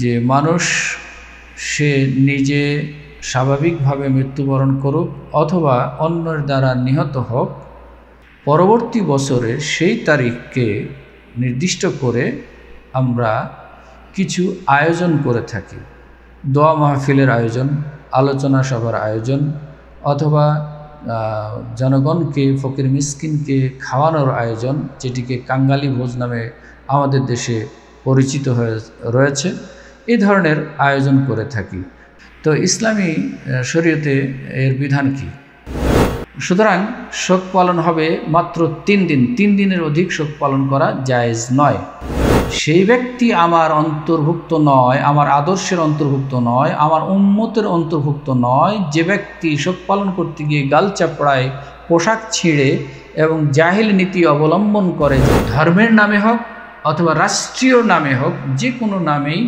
যে মানুষ, সে নিজে স্বাভাবিকভাবে মৃত্যুবরণ করুক অথবা অন্যের দ্বারা নিহত হোক, পরবর্তী বছরের সেই তারিখকে নির্দিষ্ট করে আমরা কিছু আয়োজন করে থাকি। দোয়া মাহফিলের আয়োজন, আলোচনা সভার আয়োজন অথবা জনগণকে, ফকির মিসকিনকে খাওয়ানোর আয়োজন, যেটিকে কাঙ্গালি ভোজ নামে আমাদের দেশে পরিচিত হয়ে রয়েছে। এই ধরনের আয়োজন করে থাকি। তো ইসলামী শরীয়তে এর বিধান কি? সুতরাং শোক পালন হবে মাত্র তিন দিন। তিন দিনের অধিক শোক পালন করা জায়েজ নয়। সেই ব্যক্তি আমার অন্তর্ভুক্ত নয়, আমার আদর্শের অন্তর্ভুক্ত নয়, আমার উন্মতের অন্তর্ভুক্ত নয়, যে ব্যক্তি শোক পালন করতে গিয়ে গাল চাপড়ায়, পোশাক ছিঁড়ে এবং জাহিল নীতি অবলম্বন করে ধর্মের নামে হোক অথবা রাষ্ট্রীয় নামে হোক, যে কোনো নামেই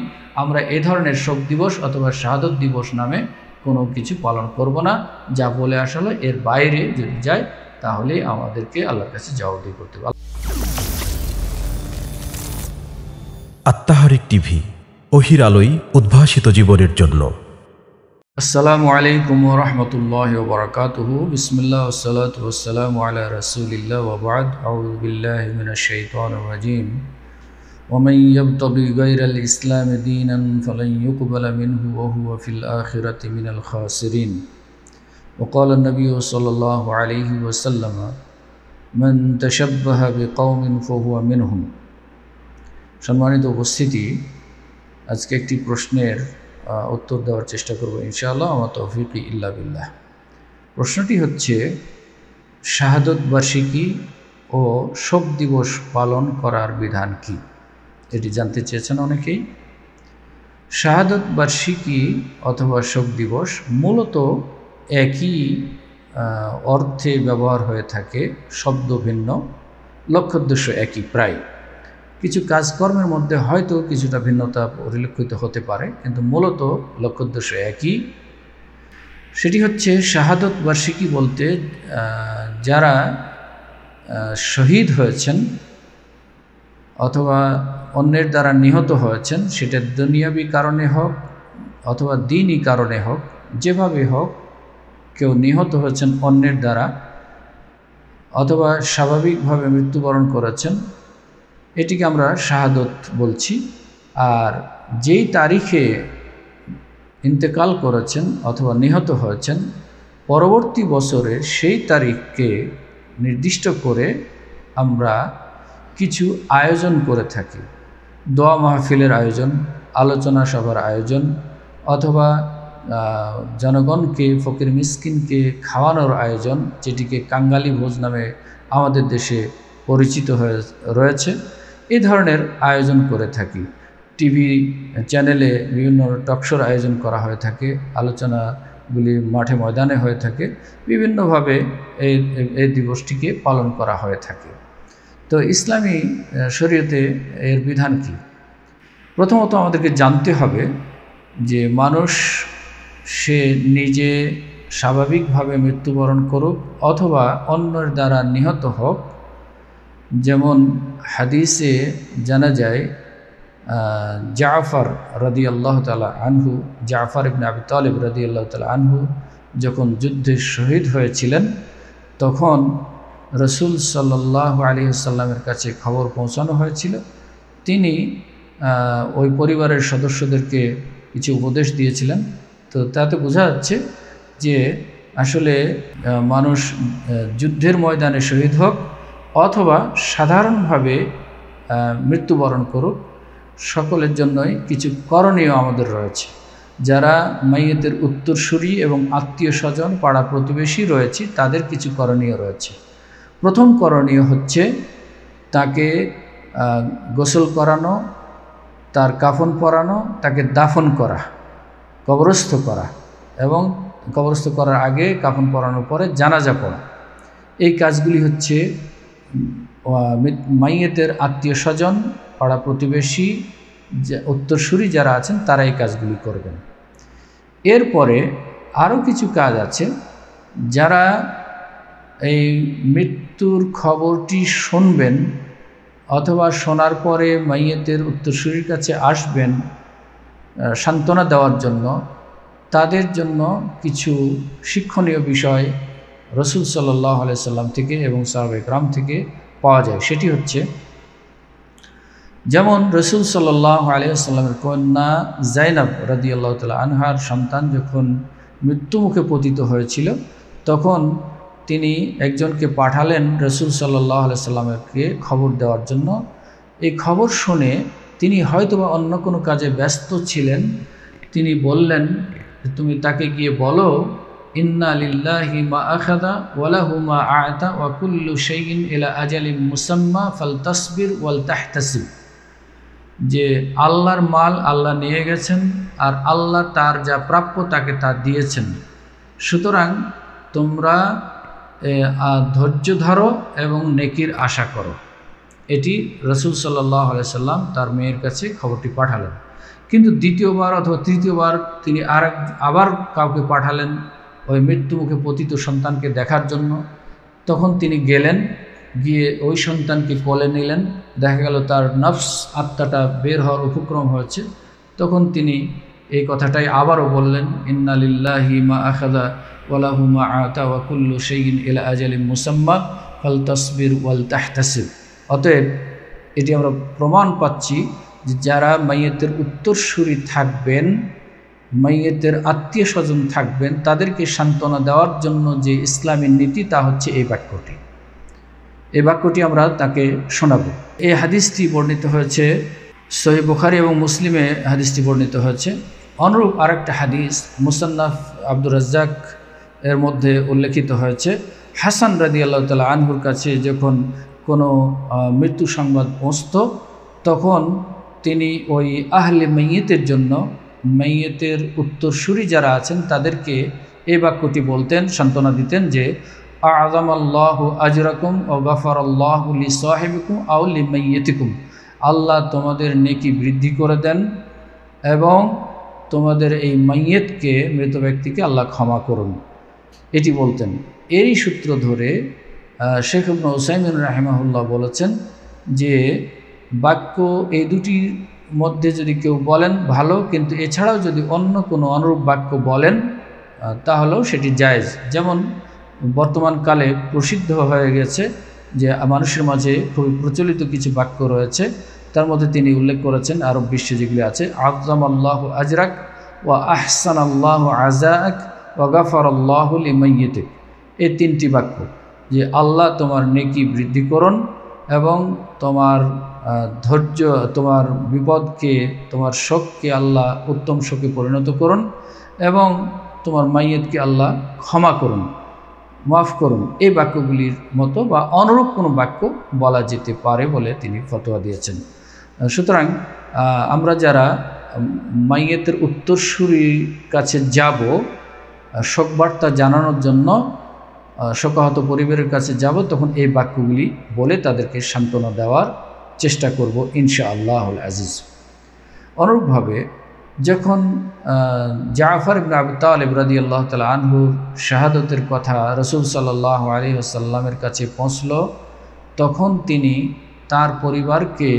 আমরা এ ধরনের শোক দিবস অথবা শাহাদত দিবস নামে কোনো কিছু পালন করব না। যা বলে আসলে এর বাইরে যদি যায় তাহলে আমাদেরকে আল্লাহর কাছে জবাবদি করতে পারব আত্মাহারিক টিভি অহির আলোই উদ্ভাসিত জীবনের জন্য। আসসালামু আলাইকুম রহমতুল্লাহ বরকাতুহ বিসমিল্লাহ ওসালাত ওসালাম আলা রসুলিল্লাহ ওবাদ আউবিল্লাহ মিনাশ-শাইতানির রাজিম। ومن يبتغي غير الإسلام دينا فلن يقبل منه وهو في الآخرة من الخاسرين وقال النبي صلى الله عليه وسلم من تشبه بقوم فهو منهم সম্মানিত উপস্থিতি আজকে একটি প্রশ্নের উত্তর দেওয়ার চেষ্টা করব ইনশাআল্লাহ আমার তৌফিক ইল্লা বিল্লাহ প্রশ্নটি হচ্ছে শাহাদত বার্ষিকী ও শোক দিবস পালন করার বিধান কী এটি জানতে চেয়েছেন অনেকেই। শাহাদত বার্ষিকী অথবা শোক দিবস মূলত একই অর্থে ব্যবহার হয়ে থাকে, শব্দ ভিন্ন, লক্ষ্যোদ্দেশ্য একই প্রায়। কিছু কাজকর্মের মধ্যে হয়তো কিছুটা ভিন্নতা পরিলক্ষিত হতে পারে, কিন্তু মূলত লক্ষ্যোদ্দেশ্য একই। সেটি হচ্ছে শাহাদত বার্ষিকী বলতে যারা শহীদ হয়েছেন অথবা অন্যের দ্বারা নিহত হয়েছেন, সেটা দুনিয়াবি কারণে হোক অথবা দিনই কারণে হোক, যেভাবে হোক কেউ নিহত হয়েছেন অন্যের দ্বারা অথবা স্বাভাবিকভাবে মৃত্যুবরণ করেছেন, এটিকে আমরা শাহাদত বলছি। আর যেই তারিখে ইন্তেকাল করেছেন অথবা নিহত হয়েছেন, পরবর্তী বছরের সেই তারিখকে নির্দিষ্ট করে আমরা কিছু আয়োজন করে থাকি। দোয়া মাহফিলের আয়োজন, আলোচনা সভার আয়োজন, অথবা জনগণকে, ফকির মিসকিনকে খাওয়ানোর আয়োজন, যেটিকে কাঙ্গালি ভোজ নামে আমাদের দেশে পরিচিত হয়ে রয়েছে এই ধরনের আয়োজন করে থাকি। টিভি চ্যানেলে বিভিন্ন টকশোর আয়োজন করা হয়ে থাকে, আলোচনাগুলি মাঠে ময়দানে হয়ে থাকে, বিভিন্নভাবে এই এই দিবসটিকে পালন করা হয়ে থাকে। তো ইসলামী শরীয়তে এর বিধান কি? প্রথমত আমাদেরকে জানতে হবে যে মানুষ, সে নিজে স্বাভাবিকভাবে মৃত্যুবরণ করুক অথবা অন্যের দ্বারা নিহত হোক। যেমন হাদিসে জানা যায় জাফর রদি আল্লাহ তালা আনহু, জাফর ইবনে আবি তালিব রদি আল্লাহ তালা আনহু যখন যুদ্ধে শহীদ হয়েছিলেন, তখন রসুল সাল্লাহ আলী সাল্লামের কাছে খবর পৌঁছানো হয়েছিল। তিনি ওই পরিবারের সদস্যদেরকে কিছু উপদেশ দিয়েছিলেন। তো তাতে বোঝা যাচ্ছে যে আসলে মানুষ যুদ্ধের ময়দানে শহীদ হোক অথবা সাধারণভাবে মৃত্যুবরণ করুক, সকলের জন্যই কিছু করণীয় আমাদের রয়েছে। যারা মাইয়েতের উত্তরসূরি এবং আত্মীয় স্বজন, পাড়া প্রতিবেশী রয়েছে, তাদের কিছু করণীয় রয়েছে। প্রথম করণীয় হচ্ছে তাকে গোসল করানো, তার কাফন পরানো, তাকে দাফন করা, কবরস্থ করা এবং কবরস্থ করার আগে কাফন পরানোর পরে জানাজা পড়া। এই কাজগুলি হচ্ছে মাইয়েতের আত্মীয় স্বজন, পাড়া প্রতিবেশী উত্তরসূরি যারা আছেন তারা এই কাজগুলি করবেন। এরপরে আরও কিছু কাজ আছে, যারা এই মৃত্যুর খবরটি শুনবেন অথবা শোনার পরে মাইয়েতের উত্তরসূরির কাছে আসবেন সান্ত্বনা দেওয়ার জন্য। তাদের জন্য কিছু শিক্ষণীয় বিষয় রসুল সাল্লাহ সাল্লাম থেকে এবং সাহাবেক রাম থেকে পাওয়া যায়। সেটি হচ্ছে, যেমন রসুল সাল্লাহ আলিয়াল্লামের কন্যা জাইনাব রাদি আল্লাহ তালা আনহার সন্তান যখন মৃত্যুমুখে পতিত হয়েছিল, তখন তিনি একজনকে পাঠালেন রসুল সাল্লাহ সাল্লামকে খবর দেওয়ার জন্য। এই খবর শুনে তিনি হয়তোবা অন্য কোনো কাজে ব্যস্ত ছিলেন। তিনি বললেন, তুমি তাকে গিয়ে বলো, ইন্না লিল্লাহি মা আখাদা ওয়ালাহু মা আয়তা ওয়াকুল্লু শাইইন ইলা আজালিম মুসাম্মা ফাল তাসবির ওয়াল তাহতাসিব। যে আল্লাহর মাল আল্লাহ নিয়ে গেছেন আর আল্লাহ তার যা প্রাপ্য তাকে তা দিয়েছেন। সুতরাং তোমরা ধৈর্য ধরো এবং নেকির আশা করো। এটি রসুল সাল্লাহ সাল্লাম তার মেয়ের কাছে খবরটি পাঠালেন। কিন্তু দ্বিতীয়বার অথবা তৃতীয়বার তিনি আর আবার কাউকে পাঠালেন ওই মৃত্যুমুখে পতিত সন্তানকে দেখার জন্য। তখন তিনি গেলেন, গিয়ে ওই সন্তানকে কোলে নিলেন। দেখা গেল তার নফস, আত্মাটা বের হওয়ার উপক্রম হয়েছে। তখন তিনি এই কথাটাই আবারও বললেন ইন্নালিল্লাহি মা আখাদা ওয়ালাহু আতা ওয়াকুল্লু সেইন ইলা আজালিম মুসাম্মা ফাল তসবির ওয়াল তাহতাসিব। অতএব এটি আমরা প্রমাণ পাচ্ছি যে যারা মাইয়েতের উত্তরসূরি থাকবেন, মাইয়েতের আত্মীয় স্বজন থাকবেন, তাদেরকে সান্ত্বনা দেওয়ার জন্য যে ইসলামী নীতি তা হচ্ছে এই বাক্যটি। এই বাক্যটি আমরা তাকে শোনাব। এই হাদিসটি বর্ণিত হয়েছে, সহি বুখারি এবং মুসলিমে হাদিসটি বর্ণিত হয়েছে। অনুরূপ আরেকটা হাদিস, মুসান্নাফ আব্দুর রাজ্জাক এর মধ্যে উল্লেখিত হয়েছে। হাসান রাদি আল্লাহ তালা আনহুর কাছে যখন কোনো মৃত্যু সংবাদ পৌঁছত, তখন তিনি ওই আহলে মেয়েতের জন্য মেয়েতের উত্তরসূরি যারা আছেন তাদেরকে এই বাক্যটি বলতেন, সান্ত্বনা দিতেন যে আজম আল্লাহ আজরাকুম ও গাফর আল্লাহলি সাহেবিকুম আউলি মেয়েতিকুম আল্লাহ তোমাদের নেকি বৃদ্ধি করে দেন এবং তোমাদের এই মাইয়েতকে মৃত ব্যক্তিকে আল্লাহ ক্ষমা করুন। এটি বলতেন। এরই সূত্র ধরে শেখ ইবনু ওসাইমিন রাহেমাহুল্লাহ বলেছেন যে, বাক্য এই দুটির মধ্যে যদি কেউ বলেন, ভালো, কিন্তু এছাড়াও যদি অন্য কোনো অনুরূপ বাক্য বলেন তাহলেও সেটি জায়েজ। যেমন বর্তমানকালে প্রসিদ্ধ হয়ে গেছে যে, মানুষের মাঝে খুবই প্রচলিত কিছু বাক্য রয়েছে। তার মধ্যে তিনি উল্লেখ করেছেন, আরব বিশ্বে যেগুলি আছে আজম আল্লাহ আজরাক ও আহসান আল্লাহ আজাক ও গাফর আল্লাহুল ইমাইয়েতে এই তিনটি বাক্য, যে আল্লাহ তোমার নেকি বৃদ্ধি করুন এবং তোমার ধৈর্য, তোমার বিপদকে, তোমার শোককে আল্লাহ উত্তম শোকে পরিণত করুন এবং তোমার মাইয়েতকে আল্লাহ ক্ষমা করুন, মাফ করুন। এই বাক্যগুলির মতো বা অনুরূপ কোনো বাক্য বলা যেতে পারে বলে তিনি ফতোয়া দিয়েছেন। সুতরাং আমরা যারা মাইয়েতের উত্তরসূরির কাছে যাব শোকবার্তা জানানোর জন্য শোকাহত পরিবারের কাছে যাব, তখন এই বাক্যগুলি বলে তাদেরকে সান্ত্বনা দেওয়ার চেষ্টা করব ইনশা আল্লাহ আজিজ। অনুরূপভাবে যখন জাফর ইবন আবু তালিব আল্লাহ তালা আনহুর শাহাদতের কথা রসুল সাল্লাহ আলী আসাল্লামের কাছে পৌঁছল, তখন তিনি তার পরিবারকে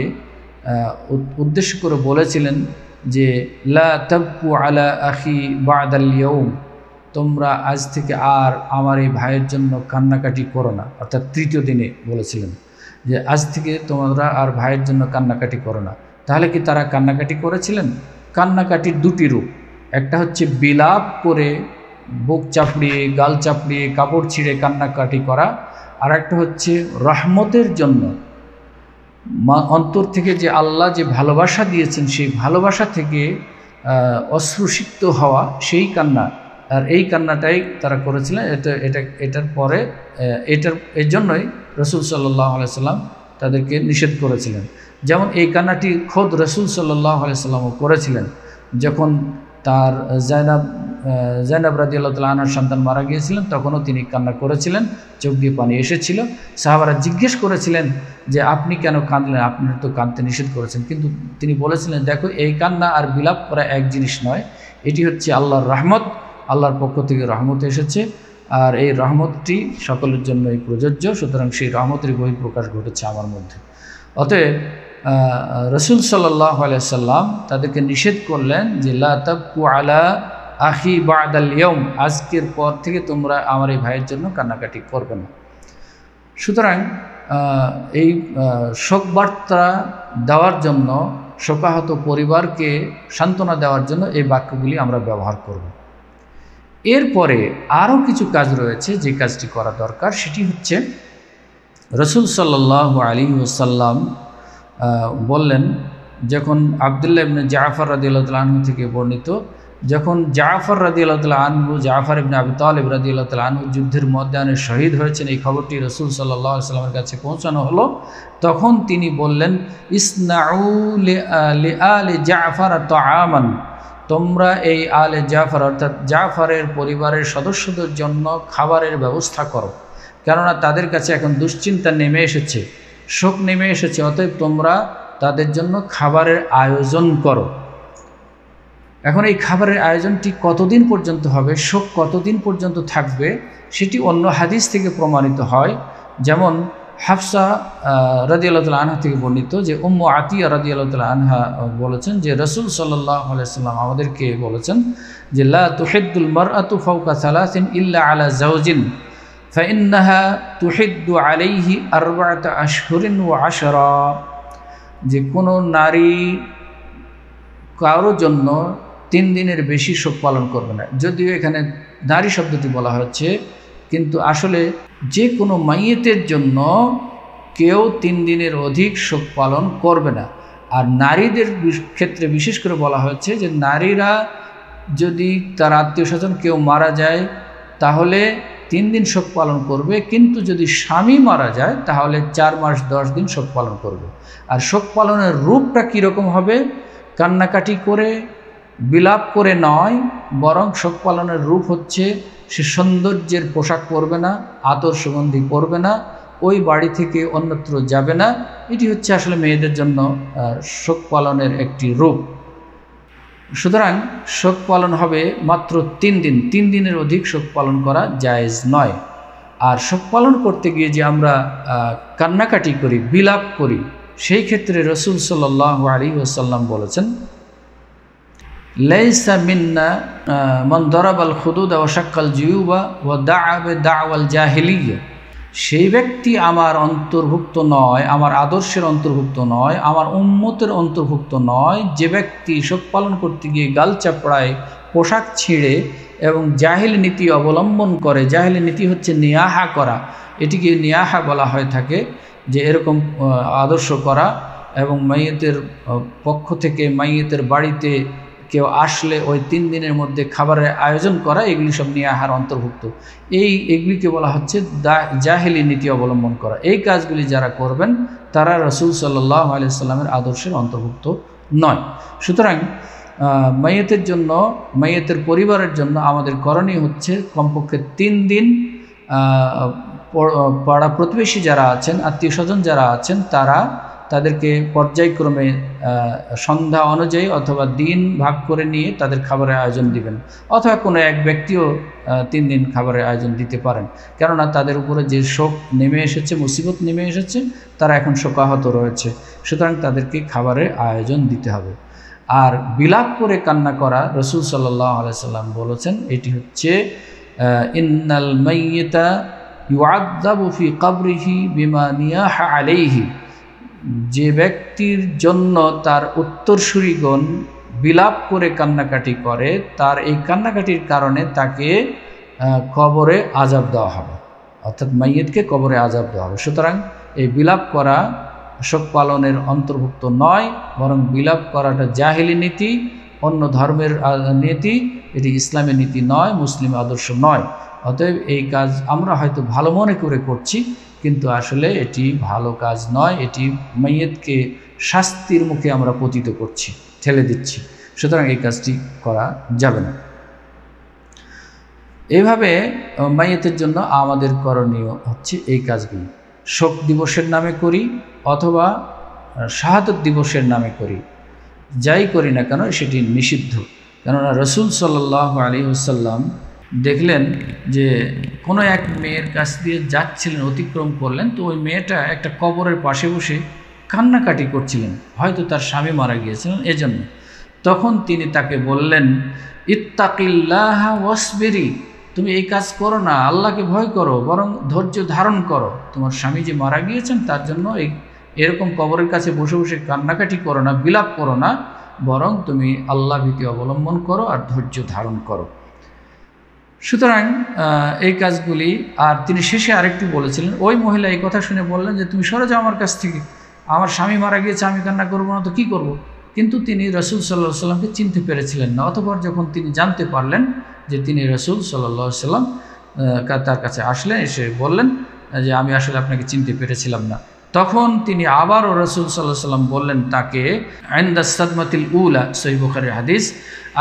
উদ্দেশ্য করে বলেছিলেন যে, লা তব্কু আলা আখি বাদালিয়ম তোমরা আজ থেকে আর আমার এই ভাইয়ের জন্য কান্নাকাটি করো না। অর্থাৎ তৃতীয় দিনে বলেছিলেন যে, আজ থেকে তোমরা আর ভাইয়ের জন্য কান্নাকাটি করো না। তাহলে কি তারা কান্নাকাটি করেছিলেন? কান্নাকাটির দুটি রূপ। একটা হচ্ছে বিলাপ করে বুক চাপড়িয়ে, গাল চাপড়িয়ে, কাপড় ছিঁড়ে কান্নাকাটি করা। আর একটা হচ্ছে রহমতের জন্য। অন্তর থেকে যে আল্লাহ যে ভালোবাসা দিয়েছেন, সেই ভালোবাসা থেকে অশ্রুসিক্ত হওয়া সেই কান্না। আর এই কান্নাটাই তারা করেছিলেন। এটা এটা, এটার পরে এটার, এর জন্যই রসুল সাল্লাহ আলাইসাল্লাম তাদেরকে নিষেধ করেছিলেন। যেমন এই কান্নাটি খোদ রসুল সাল্লাহ আলাইসাল্লামও করেছিলেন। যখন তার জায়নাব জাইনাব রাজি আল্লাহ তাল আনার সন্তান মারা গিয়েছিলেন, তখনও তিনি কান্না করেছিলেন, চোখ দিয়ে পানি এসেছিল। সাহাবারা জিজ্ঞেস করেছিলেন যে, আপনি কেন কাঁদলেন? আপনি তো কাঁদতে নিষেধ করেছেন। কিন্তু তিনি বলেছিলেন, দেখো, এই কান্না আর বিলাপ করা এক জিনিস নয়। এটি হচ্ছে আল্লাহর রহমত। আল্লাহর পক্ষ থেকে রহমত এসেছে। আর এই রহমতটি সকলের জন্যই প্রযোজ্য, সুতরাং সেই রহমতের বহিঃপ্রকাশ ঘটেছে আমার মধ্যে। অতএব রসুল সাল্লাহ আলাইসাল্লাম তাদেরকে নিষেধ করলেন যে লাতাবকু আলা আহি বাদাল ইয়ম আজকের পর থেকে তোমরা আমার এই ভাইয়ের জন্য কান্নাকাটি করবে না। সুতরাং এই শোকবার্তা দেওয়ার জন্য, শোকাহত পরিবারকে সান্ত্বনা দেওয়ার জন্য এই বাক্যগুলি আমরা ব্যবহার করব। এরপরে আরও কিছু কাজ রয়েছে যে কাজটি করা দরকার, সেটি হচ্ছে রসুল সাল্লাহ আলী ওসাল্লাম বললেন, যখন আবদুল্লাহ ইবনে জাফর রাদিউল্লাহ আনহু থেকে বর্ণিত, যখন জাফর রাদিউল্লাহ আনহু, জাফর ইবনে আবি তালিব রাদিউল্লাহ আনহু যুদ্ধের ময়দানে শহীদ হয়েছেন, এই খবরটি রসুল সাল্লাহ সাল্লামের কাছে পৌঁছানো হলো, তখন তিনি বললেন, ইসনাউ আলে জাফর তো আমান তোমরা এই আলে জাফর, অর্থাৎ জাফরের পরিবারের সদস্যদের জন্য খাবারের ব্যবস্থা করো। কেননা তাদের কাছে এখন দুশ্চিন্তা নেমে এসেছে। শোক নেমে এসেছে, অতএব তোমরা তাদের জন্য খাবারের আয়োজন করো। এখন এই খাবারের আয়োজনটি কতদিন পর্যন্ত হবে, শোক কতদিন পর্যন্ত থাকবে, সেটি অন্য হাদিস থেকে প্রমাণিত হয়। যেমন হাফসা রাজিয়াল্লাহ আনহা থেকে বর্ণিত যে উম্ম আতিয়া রাজিয়াল্লাহ আনহা বলেছেন যে রসুল সাল্লাহ আলাইসাল্লাম আমাদেরকে বলেছেন যে, লা তুহেদ্দুল মর আতু ফৌকা সালাসিন ইল্লা আলা জাউজিন ফাইন্নাহা তুহেদ্দু আলাইহি আরবাত আশহরিন ও আশরা। যে কোনো নারী কারও জন্য তিন দিনের বেশি শোক পালন করবে না। যদিও এখানে নারী শব্দটি বলা হচ্ছে কিন্তু আসলে যে কোনো মাইয়েতের জন্য কেউ তিন দিনের অধিক শোক পালন করবে না। আর নারীদের ক্ষেত্রে বিশেষ করে বলা হচ্ছে যে নারীরা যদি তার আত্মীয় স্বজন কেউ মারা যায়, তাহলে তিন দিন শোক পালন করবে। কিন্তু যদি স্বামী মারা যায়, তাহলে চার মাস দশ দিন শোক পালন করবে। আর শোক পালনের রূপটা কীরকম হবে? কান্নাকাটি করে বিলাপ করে নয়, বরং শোক পালনের রূপ হচ্ছে, সে সৌন্দর্যের পোশাক পরবে না আতর সুগন্ধি পরবে না, ওই বাড়ি থেকে অন্যত্র যাবে না। এটি হচ্ছে আসলে মেয়েদের জন্য শোক পালনের একটি রূপ। সুতরাং শোক পালন হবে মাত্র তিন দিন, তিন দিনের অধিক শোক পালন করা জায়েজ নয়। আর শোক পালন করতে গিয়ে যে আমরা কান্নাকাটি করি, বিলাপ করি, সেই ক্ষেত্রে রসুল সাল্লাহ আলী ওসাল্লাম বলেছেন লেইসা মিন্না মন খুদুদ ও জিউবা ও দা আবে দাওয়াল জাহিলিয়া। সেই ব্যক্তি আমার অন্তর্ভুক্ত নয়, আমার আদর্শের অন্তর্ভুক্ত নয়, আমার উন্মতের অন্তর্ভুক্ত নয়। যে ব্যক্তি শোক পালন করতে গিয়ে গাল চাপড়ায়, পোশাক ছিঁড়ে এবং জাহিল নীতি অবলম্বন করে জাহিল নীতি হচ্ছে নিয়াহা করা। এটিকে নিয়াহা বলা হয়ে থাকে, যে এরকম আদর্শ করা এবং মাইয়েতের পক্ষ থেকে মাইয়েতের বাড়িতে কেউ আসলে ওই তিন দিনের মধ্যে খাবারের আয়োজন করা, এগুলি সব নিয়ে আহার অন্তর্ভুক্ত। এই এগুলিকে বলা হচ্ছে জাহেলি নীতি অবলম্বন করা। এই কাজগুলি যারা করবেন, তারা রসুল সাল্লাহ আলিয়াল্লামের আদর্শের অন্তর্ভুক্ত নয়। সুতরাং মাইয়েতের জন্য, মাইয়েতের পরিবারের জন্য আমাদের করণীয় হচ্ছে কমপক্ষে তিন দিন পাড়া প্রতিবেশী যারা আছেন, আত্মীয় স্বজন যারা আছেন, তারা তাদেরকে পর্যায়ক্রমে সন্ধ্যা অনুযায়ী অথবা দিন ভাগ করে নিয়ে তাদের খাবারের আয়োজন দিবেন। অথবা কোনো এক ব্যক্তিও তিন দিন খাবারের আয়োজন দিতে পারেন। কেননা তাদের উপরে যে শোক নেমে এসেছে, মুসিবত নেমে এসেছে, তারা এখন শোকাহত রয়েছে। সুতরাং তাদেরকে খাবারের আয়োজন দিতে হবে। আর বিলাপ করে কান্না করা রসুল সাল্লাহ আলাইসাল্লাম বলেছেন, এটি হচ্ছে ইন্নাল মাইয়েতা ইউআদাবু ফি কাবরিহি বিমানিয়া আলাইহি। যে ব্যক্তির জন্য তার উত্তরসূরিগণ বিলাপ করে কান্নাকাটি করে, তার এই কান্নাকাটির কারণে তাকে কবরে আজাব দেওয়া হবে। অর্থাৎ মাইয়েতকে কবরে আজাব দেওয়া হবে। সুতরাং এই বিলাপ করা শোক পালনের অন্তর্ভুক্ত নয়, বরং বিলাপ করাটা জাহিলি নীতি, অন্য ধর্মের নীতি, এটি ইসলামের নীতি নয়, মুসলিম আদর্শ নয়। অতএব এই কাজ আমরা হয়তো ভালো মনে করে করছি। কিন্তু আসলে এটি ভালো কাজ নয়, এটি মাইয়েতকে শাস্তির মুখে আমরা পতিত করছি, ঠেলে দিচ্ছি। সুতরাং এই কাজটি করা যাবে না। এইভাবে মাইয়েতের জন্য আমাদের করণীয় হচ্ছে এই কাজগুলি। শোক দিবসের নামে করি অথবা শাহাদত দিবসের নামে করি। যাই করি না কেন, সেটি নিষিদ্ধ। কেননা রসুল সাল্লাহ আলী আসাল্লাম দেখলেন যে কোনো এক মেয়ের কাছ দিয়ে যাচ্ছিলেন, অতিক্রম করলেন, তো ওই মেয়েটা একটা কবরের পাশে বসে কান্নাকাটি করছিলেন। হয়তো তার স্বামী মারা গিয়েছিলেন, এজন্য। তখন তিনি তাকে বললেন, ইত্তাকিল্লাহ ওয়াসবেরি, তুমি এই কাজ করো না, আল্লাহকে ভয় করো, বরং ধৈর্য ধারণ করো। তোমার স্বামী যে মারা গিয়েছেন, তার জন্য এই এরকম কবরের কাছে বসে বসে কান্নাকাটি করো না, বিলাপ করো না, বরং তুমি আল্লাহ ভীতি অবলম্বন করো আর ধৈর্য ধারণ করো। সুতরাং এই কাজগুলি, আর তিনি শেষে আরেকটি বলেছিলেন, ওই মহিলা এই কথা শুনে বললেন যে, তুমি সরে যাও আমার কাছ থেকে। আমার স্বামী মারা গিয়েছে, আমি কান্না করব না, তো কী করব? কিন্তু তিনি রসুল সাল্লাহ সাল্লামকে চিনতে পেরেছিলেন না। অতপর যখন তিনি জানতে পারলেন যে, তিনি রসুল সাল্লাহ সাল্লাম তার কাছে আসলেন, এসে বললেন যে, আমি আসলে আপনাকে চিনতে পেরেছিলাম না। তখন তিনি আবারও রসুল সাল্লাহ সাল্লাম বললেন তাকে, আইন্দা সাদমাতিল উলা সহিবুখারের হাদিস।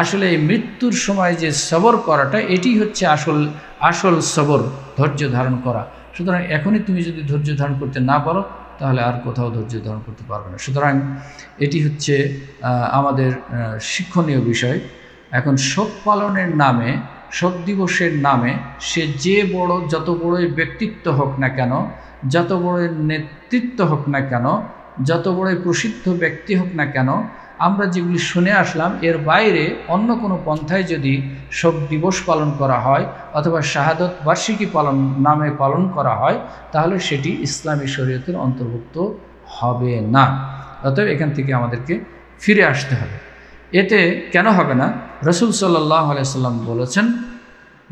আসলে এই মৃত্যুর সময় যে সবর করাটা, এটি হচ্ছে আসল আসল সবর, ধৈর্য ধারণ করা। সুতরাং এখনই তুমি যদি ধৈর্য ধারণ করতে না পারো, তাহলে আর কোথাও ধৈর্য ধারণ করতে পারবে না। সুতরাং এটি হচ্ছে আমাদের শিক্ষণীয় বিষয়। এখন শোক পালনের নামে, শোক দিবসের নামে সে যে বড়, যত বড়ই ব্যক্তিত্ব হোক না কেন যত বড়ই নেতৃত্ব হোক না কেন, যত বড়ই প্রসিদ্ধ ব্যক্তি হোক না কেন, আমরা যেগুলি শুনে আসলাম, এর বাইরে অন্য কোনো পন্থায় যদি শোক দিবস পালন করা হয় অথবা শাহাদত বার্ষিকী পালন, নামে পালন করা হয়, তাহলে সেটি ইসলামী শরীয়তের অন্তর্ভুক্ত হবে না। অতএব এখান থেকে আমাদেরকে ফিরে আসতে হবে। এতে কেন হবে না? রসুল সাল্লাহ আলাইসাল্লাম বলেছেন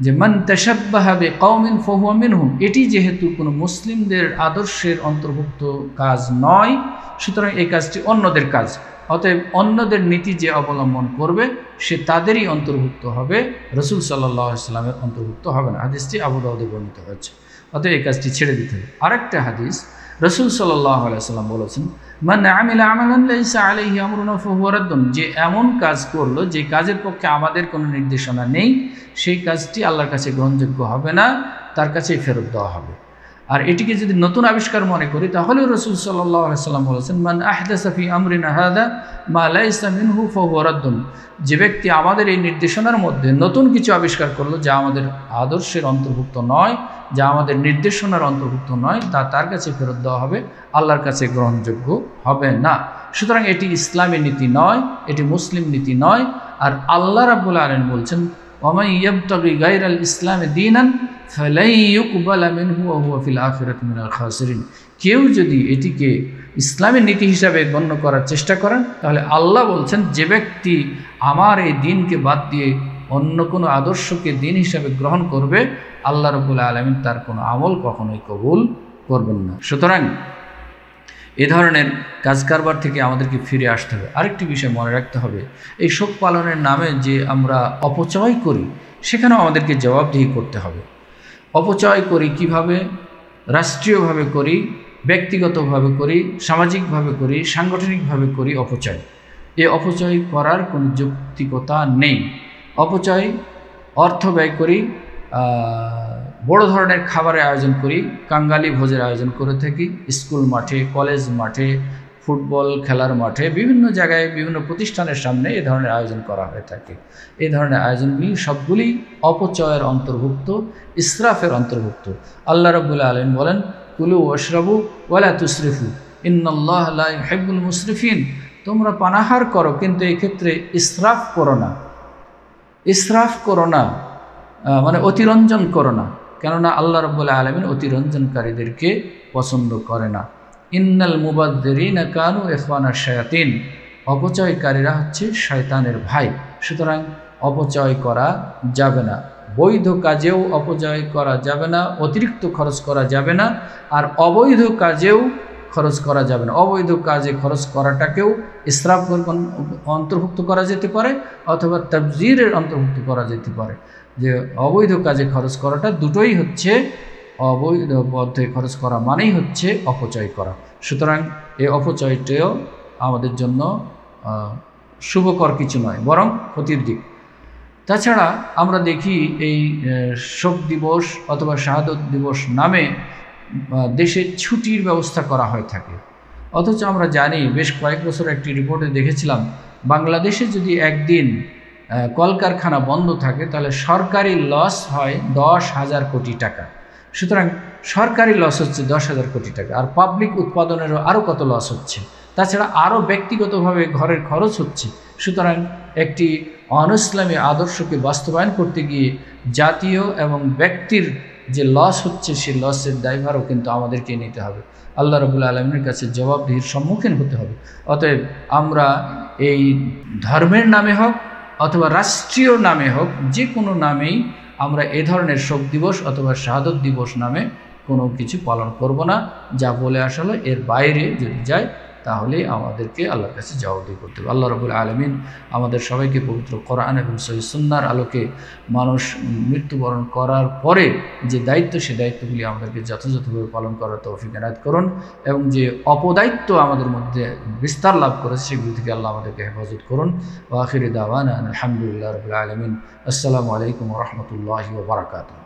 যে মান তেসাব্বাহাবে কৌমিন ফহুয়া মিনহুম, এটি যেহেতু কোনো মুসলিমদের আদর্শের অন্তর্ভুক্ত কাজ নয়, সুতরাং এই কাজটি অন্যদের কাজ। অতএব অন্যদের নীতি যে অবলম্বন করবে, সে তাদেরই অন্তর্ভুক্ত হবে, রসুল সাল্লাহ সাল্লামের অন্তর্ভুক্ত হবে না। হাদিসটি আবুদাউদে বর্ণিত হয়েছে। অতএব এই কাজটি ছেড়ে দিতে হবে। আরেকটা হাদিস, রসুল সাল্লাহ আলাইসাল্লাম বলেছেন মানে ফহুয়ারদ্দন যে এমন কাজ করল, যে কাজের পক্ষে আমাদের কোনো নির্দেশনা নেই, সেই কাজটি আল্লাহর কাছে গ্রহণযোগ্য হবে না, তার কাছে ফেরত দেওয়া হবে। আর এটিকে যদি নতুন আবিষ্কার মনে করি, তাহলেও রসুল সাল্লাহ সাল্লাম বলেছেন, মান আহদাসাফি আমরিন আহাদা মা আলাইসামিন হু ফহুয়ারদ্দন যে ব্যক্তি আমাদের এই নির্দেশনার মধ্যে নতুন কিছু আবিষ্কার করল, যা আমাদের আদর্শের অন্তর্ভুক্ত নয়, যা আমাদের নির্দেশনার অন্তর্ভুক্ত নয়, তা তার কাছে ফেরত দেওয়া হবে, আল্লাহর কাছে গ্রহণযোগ্য হবে না। সুতরাং এটি ইসলামী নীতি নয়, এটি মুসলিম নীতি নয়, আর আল্লাহ রাবুল আলম বলছেন ওমাই ইয়াবতগি গাইর আল ইসলামে খাসরিন কেউ যদি এটিকে ইসলামের নীতি হিসাবে গণ্য করার চেষ্টা করেন, তাহলে আল্লাহ বলছেন, যে ব্যক্তি আমার এই দিনকে বাদ দিয়ে অন্য কোনো আদর্শকে দিন হিসাবে গ্রহণ করবে, আল্লাহ রবুল্লা আলমিন তার কোনো আমল কখনোই কবুল করবেন না। সুতরাং এ ধরনের কাজ কারবার থেকে আমাদেরকে ফিরে আসতে হবে। আরেকটি বিষয় মনে রাখতে হবে, এই শোক পালনের নামে যে আমরা অপচয় করি, সেখানেও আমাদেরকে জবাবদিহি করতে হবে। অপচয় করি কীভাবে? রাষ্ট্রীয়ভাবে করি, ব্যক্তিগতভাবে করি, সামাজিকভাবে করি, সাংগঠনিকভাবে করি অপচয়। এ অপচয় করার কোনো যৌক্তিকতা নেই। অপচয়, অর্থ ব্যয় করি বড় ধরনের খাবারের আয়োজন করি, কাঙ্গালি ভোজের আয়োজন করে থাকি, স্কুল মাঠে, কলেজ মাঠে ফুটবল খেলার মাঠে বিভিন্ন জায়গায় বিভিন্ন প্রতিষ্ঠানের সামনে এ ধরনের আয়োজন করা হয়ে থাকে। এই ধরনের আয়োজনগুলি সবগুলি অপচয়ের অন্তর্ভুক্ত, ইসরাফের অন্তর্ভুক্ত। আল্লাহ রবুল্লা আলম বলেন, কুলু ওশরাবু ওয়ালা তুসরিফু। ইন্নআল্লাহ হেবুল মুসরিফিন। তোমরা পানাহার করো, কিন্তু এই ক্ষেত্রে ইসরাফ করো না। ইসরাফ করো না মানে অতিরঞ্জন করো না। কেননা আল্লাহ রব্বুল্লাহ আলমিন অতিরঞ্জনকারীদেরকে পছন্দ করে না। ইন্নাল মুবাদ্দিন কানু এফওয়ানা শায়াতিন। অপচয়কারীরা হচ্ছে শয়তানের ভাই। সুতরাং অপচয় করা যাবে না। বৈধ কাজেও অপচয় করা যাবে না, অতিরিক্ত খরচ করা যাবে না, আর অবৈধ কাজেও খরচ করা যাবে না। অবৈধ কাজে খরচ করাটাকেও ইসরাফ অন্তর্ভুক্ত করা যেতে পারে, অথবা তবজিরের অন্তর্ভুক্ত করা যেতে পারে। যে অবৈধ কাজে খরচ করাটা দুটোই হচ্ছে অবৈধ পথে খরচ করা মানেই হচ্ছে অপচয় করা। সুতরাং এই অপচয়টাও আমাদের জন্য শুভকর কিছু নয়, বরং ক্ষতির দিক। তাছাড়া আমরা দেখি এই শোক দিবস অথবা শাহাদত দিবস নামে দেশে ছুটির ব্যবস্থা করা হয়ে থাকে। অথচ আমরা জানি, বেশ কয়েক বছর একটি রিপোর্টে দেখেছিলাম, বাংলাদেশে যদি একদিন কলকারখানা বন্ধ থাকে, তাহলে সরকারি লস হয় দশ হাজার কোটি টাকা। সুতরাং সরকারি লস হচ্ছে দশ হাজার কোটি টাকা আর পাবলিক উৎপাদনেরও আরও কত লস হচ্ছে? তাছাড়া আরও ব্যক্তিগতভাবে ঘরের খরচ হচ্ছে। সুতরাং একটি অনইসলামী আদর্শকে বাস্তবায়ন করতে গিয়ে জাতীয় এবং ব্যক্তির যে লস হচ্ছে, সেই লসের দায়ভারও কিন্তু আমাদেরকে নিতে হবে। আল্লাহ রবুল্লা আলমীর কাছে জবাবদিহির সম্মুখীন হতে হবে। অতএব আমরা এই ধর্মের নামে হোক অথবা রাষ্ট্রীয় নামে হোক, যে কোনো নামেই আমরা এ ধরনের শোক দিবস অথবা শাহাদত দিবস নামে কোনো কিছু পালন করব না। যা বলে আসলে, এর বাইরে যদি যায় তাহলে আমাদেরকে আল্লাহর কাছে জবাবদি করতে হবে। আল্লাহ রবুল আলমিন আমাদের সবাইকে পবিত্র কোরআন এবং সহি সুন্নার আলোকে মানুষ মৃত্যুবরণ করার পরে যে দায়িত্ব, সে দায়িত্বগুলি আমাদেরকে যথাযথভাবে পালন করার তৌফিক এনায়ত করুন এবং যে অপদায়িত্ব আমাদের মধ্যে বিস্তার লাভ করেছে, সেগুলি থেকে আল্লাহ আমাদেরকে হেফাজত করুন। ও আখির দাওয়ান আলহামদুলিল্লাহ রবিল আলমিন। আসসালামু আলাইকুম রহমতুল্লাহ বারাকাতু